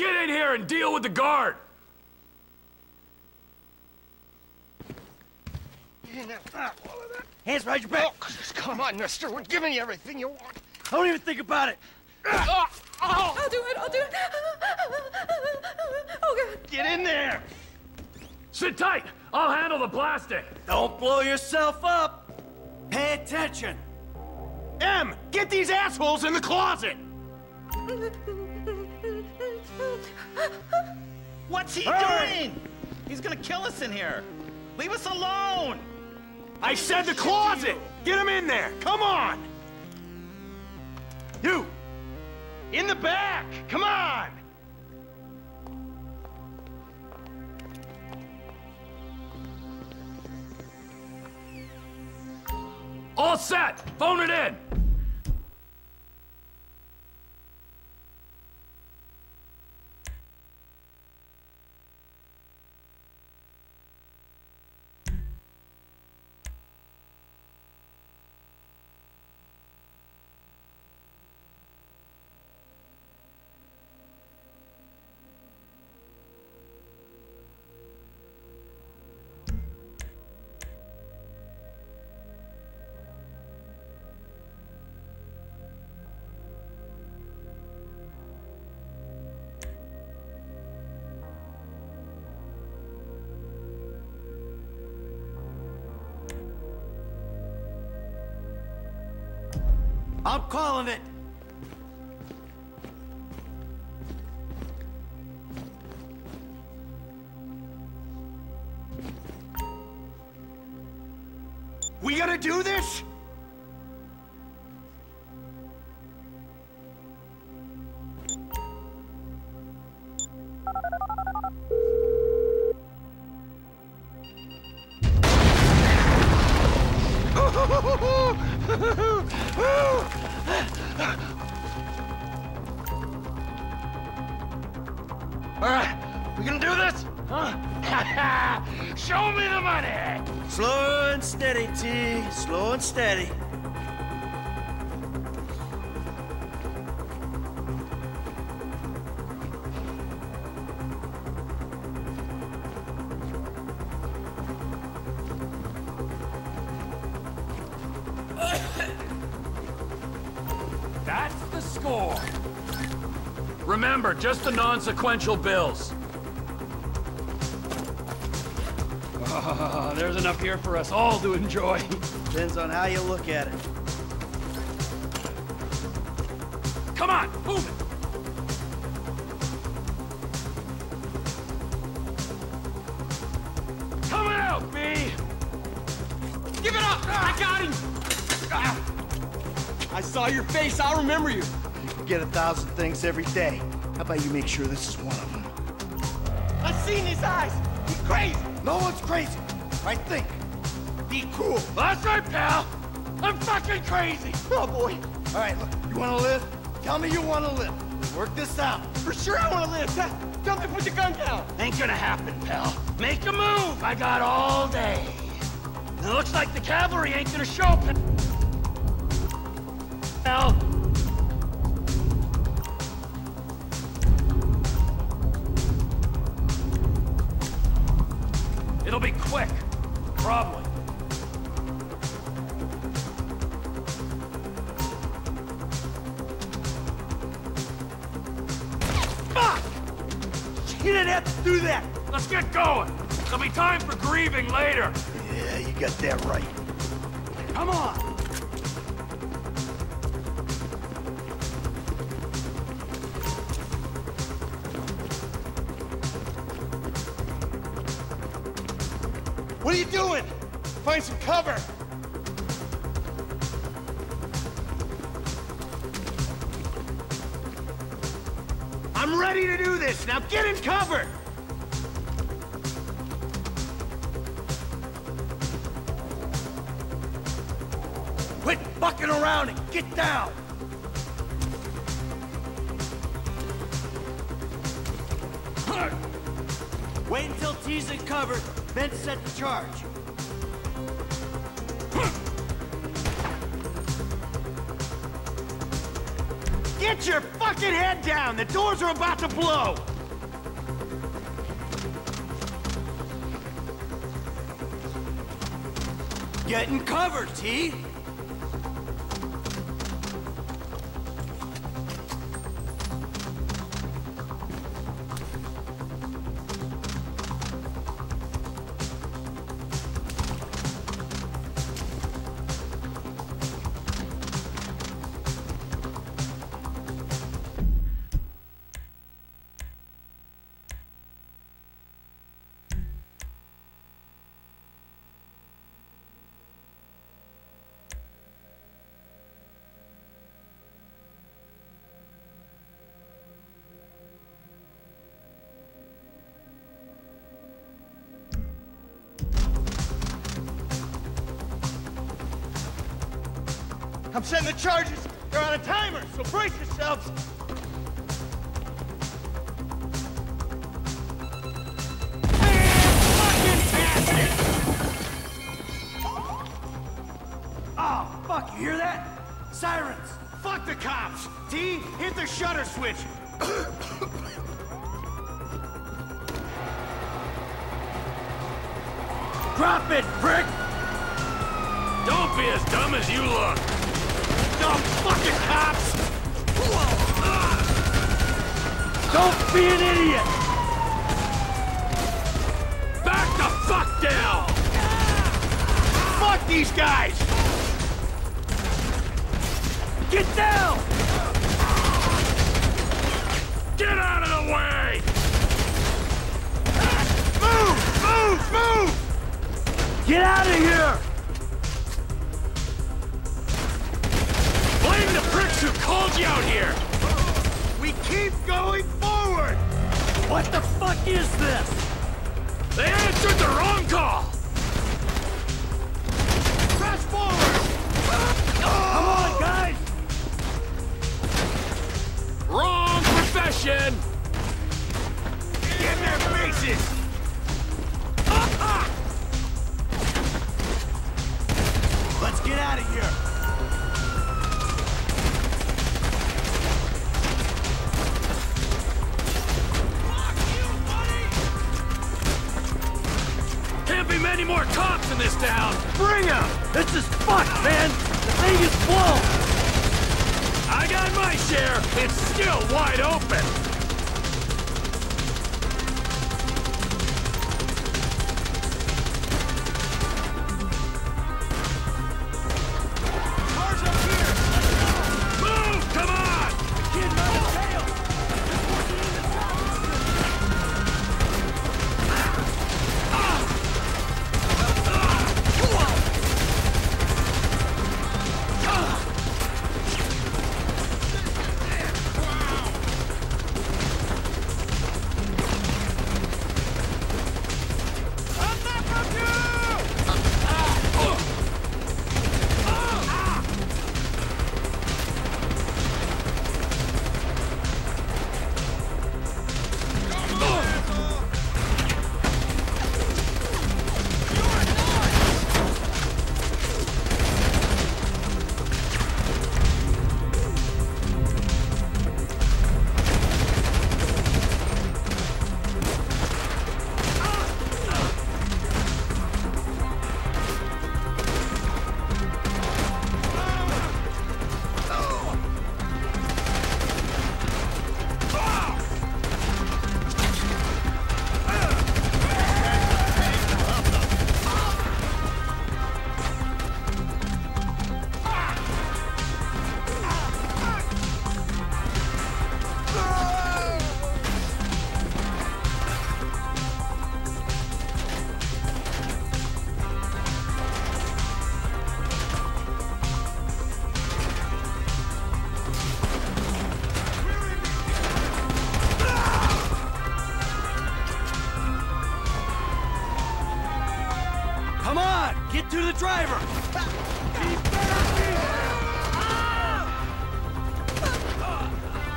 Get in here and deal with the guard! Hands behind your back. Oh, come on, mister. We're giving you everything you want. I Don't even think about it. Oh, oh, I'll do it, I'll do it. Oh, God. get in there. Sit tight! I'll handle the plastic! Don't blow yourself up. Pay attention. M, get these assholes in the closet. What's he Hey! doing? He's gonna kill us in here. Leave us alone. I said the closet. Get him in there. Come on. You. In the back. Come on. All set! Phone it in! I'm calling it. We gonna do this? All right, we gonna do this? Huh? Show me the money! Slow and steady, T. Slow and steady. Just the non-sequential bills. Ah, there's enough here for us all to enjoy. Depends on how you look at it. Come on, move it! Coming out, B! Give it up! I got him! Ah. I saw your face, I'll remember you. You forget a thousand things every day. How about you make sure this is one of them? I've seen his eyes! He's crazy! No one's crazy. I think. Be cool! That's right, pal! I'm fucking crazy! Oh boy! All right, look. You want to live? Tell me you want to live. Work this out. For sure I wanna live! Huh? Tell me put your gun down! Ain't gonna happen, pal. Make a move! I got all day. It looks like the cavalry ain't gonna show, pal. Quick. Probably. Fuck! You didn't have to do that. Let's get going. There'll be time for grieving later. Yeah, you got that right. Come on. What are you doing? Find some cover! I'm ready to do this! Now get in cover! Quit fucking around and get down. Wait until T's in cover, then set the charge. Get your fucking head down! The doors are about to blow! Getting covered, T! I'm setting the charges. They're on a timer, so brace yourselves. Oh, fuck, you hear that? Sirens! Fuck the cops. T, hit the shutter switch. Drop it, prick! Don't be as dumb as you look. Dumb fucking cops! Don't be an idiot! Back the fuck down! Fuck these guys! Get down! Get out of the way! Move! Move! Move! Get out of here! Keep going forward! What the fuck is this? They answered the wrong call! Press forward! Come on, guys! Wrong profession! Get in their faces! Let's get out of here! This town! Bring him! This is fucked, man! The thing is blown! I got my share! It's still wide open!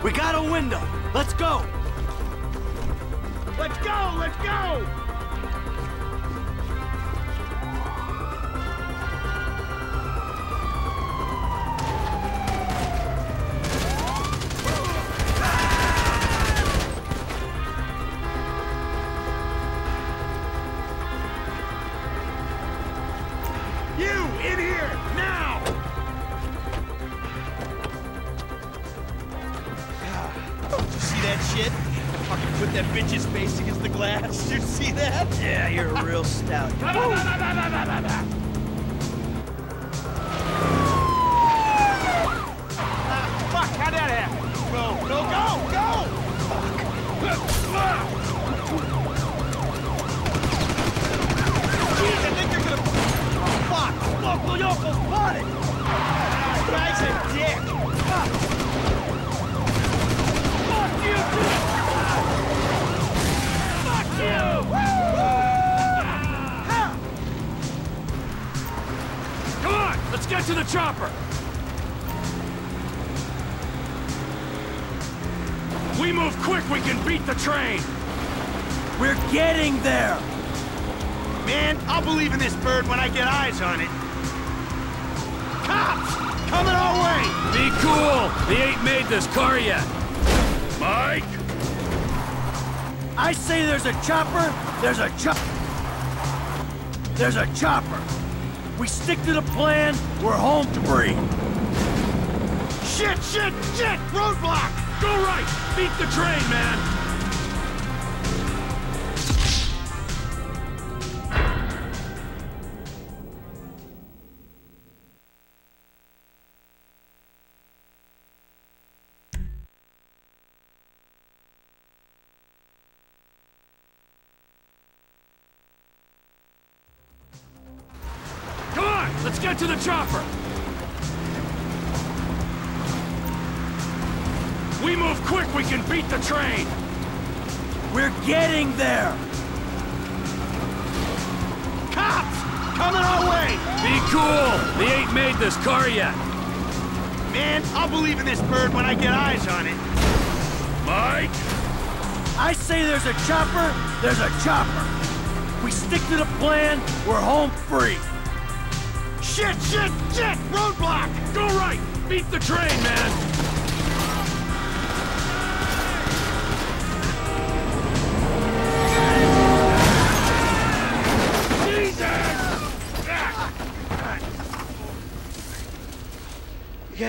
We got a window! Let's go! Let's go! Let's go! That shit? Fucking put that bitch's face against the glass. You see that? Yeah, you're a real stout. Fuck, fuck! Local Yoko spotted! Guy's a dick! Fuck! Fuck you, too! Fuck you! Come on, let's get to the chopper. We move quick, we can beat the train. We're getting there! Man, I'll believe in this bird when I get eyes on it. Cops! Coming our way! Be cool. They ain't made this car yet. Mike? I say there's a chopper, there's a chop... There's a chopper. We stick to the plan, we're home free. Shit, shit, shit! Roadblock! Go right. Beat the train, man. We move quick, we can beat the train. We're getting there! Cops! Coming our way! Be cool. They ain't made this car yet. Man, I'll believe in this bird when I get eyes on it. Mike? I say there's a chopper, there's a chopper. We stick to the plan, we're home free. Shit, shit, shit! Roadblock! Go right. Beat the train, man.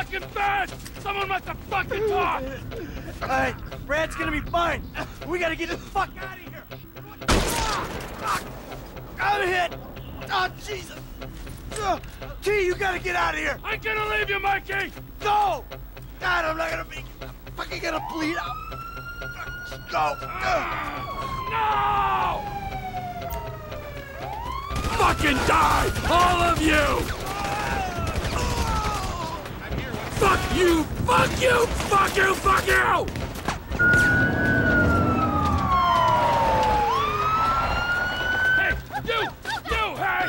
Ah! Fucking bed! Someone must have fucking talked! All right, Brad's gonna be fine. We gotta get the fuck out of here. Ah, I'm hit. Oh, Jesus. Uh, T, you gotta get out of here. I'm gonna leave you, Mikey! Go. God, I'm not gonna be I'm fucking gonna bleed out. Go. No! Fucking die! All of you! Fuck you! Fuck you! Fuck you! Fuck you! Hey! You! You! Hey!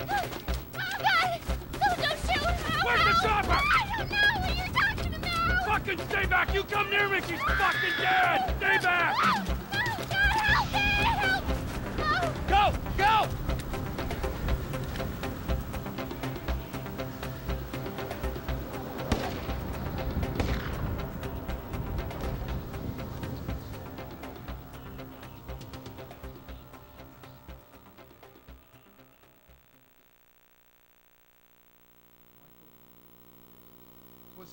Oh, God! Don't shoot! Where's the? I don't know what you're talking about! Fucking stay back! You come near me! She's fucking dead! Stay back!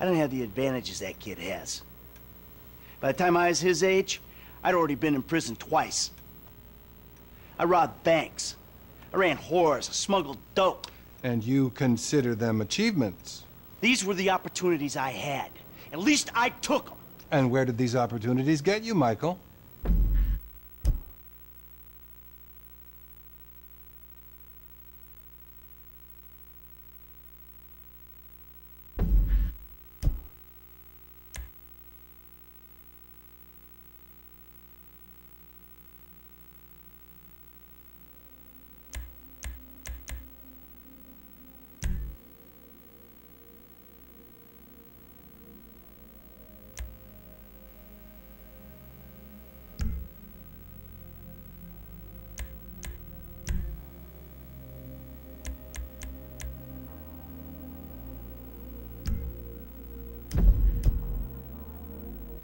I don't have the advantages that kid has. By the time I was his age, I'd already been in prison twice. I robbed banks. I ran whores. I smuggled dope. And you consider them achievements? These were the opportunities I had. At least I took them. And where did these opportunities get you, Michael?